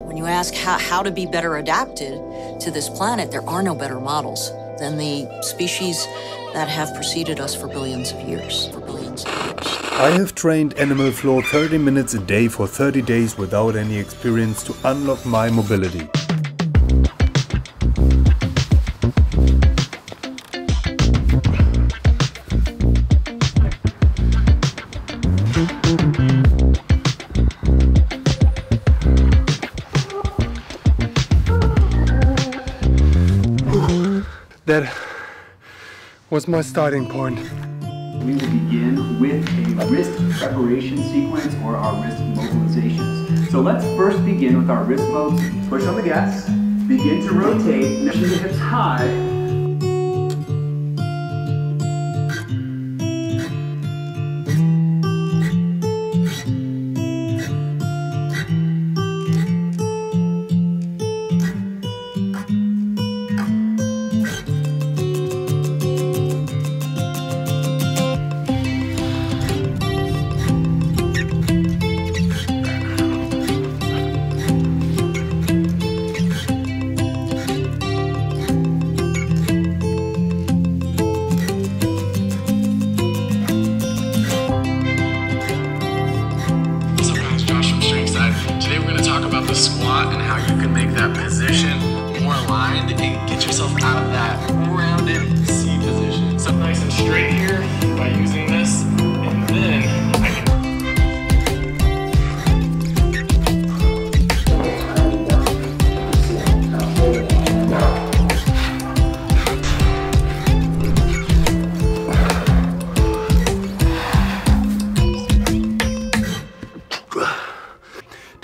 When you ask how, how to be better adapted to this planet, there are no better models than the species that have preceded us for billions of years. For billions of years. I have trained Animal Flow 30 minutes a day for 30 days without any experience to unlock my mobility. That was my starting point. We will begin with a wrist preparation sequence or our wrist mobilizations. So let's first begin with our wrist moves. Push on the gas, begin to rotate, lift the hips high,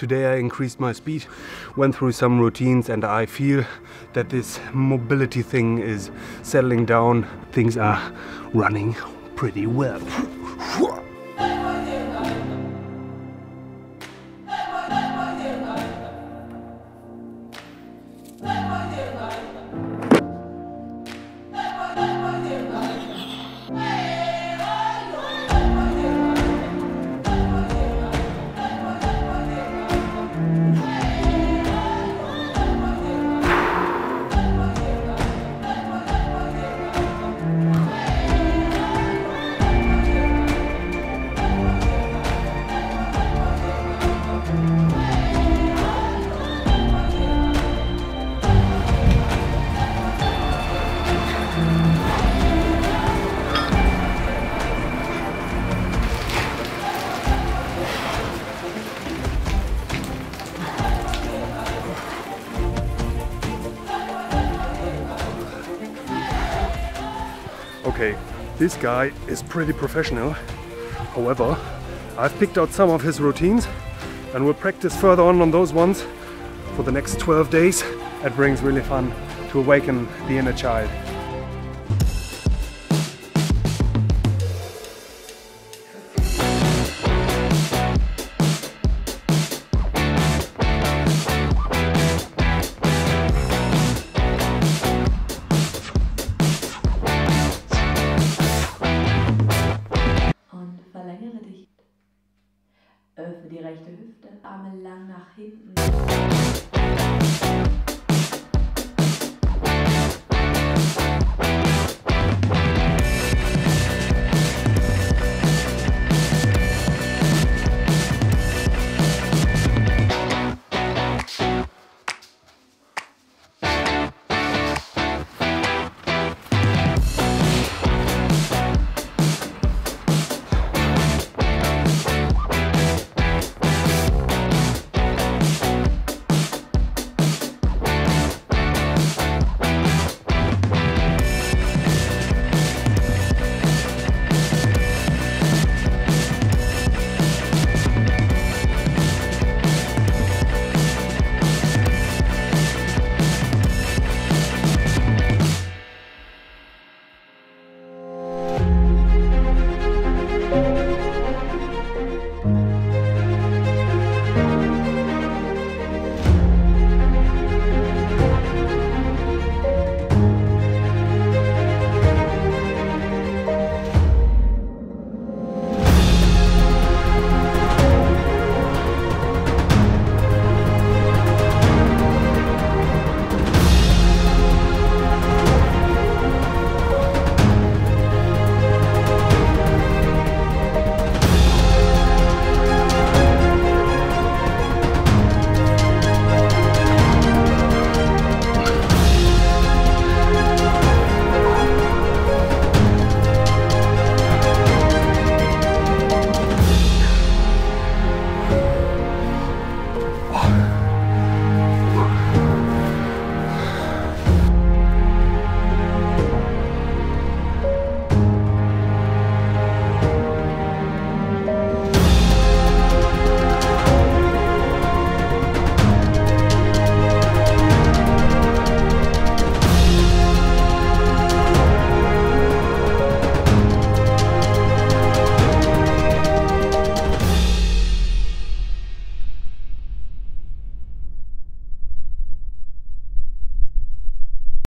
Today I increased my speed, went through some routines and I feel that this mobility thing is settling down. Things are running pretty well. Okay, this guy is pretty professional. However, I've picked out some of his routines and we'll practice further on on those ones for the next 12 days. It brings really fun to awaken the inner child. rechte Hüfte, Arme lang nach hinten.